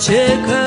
çıkar.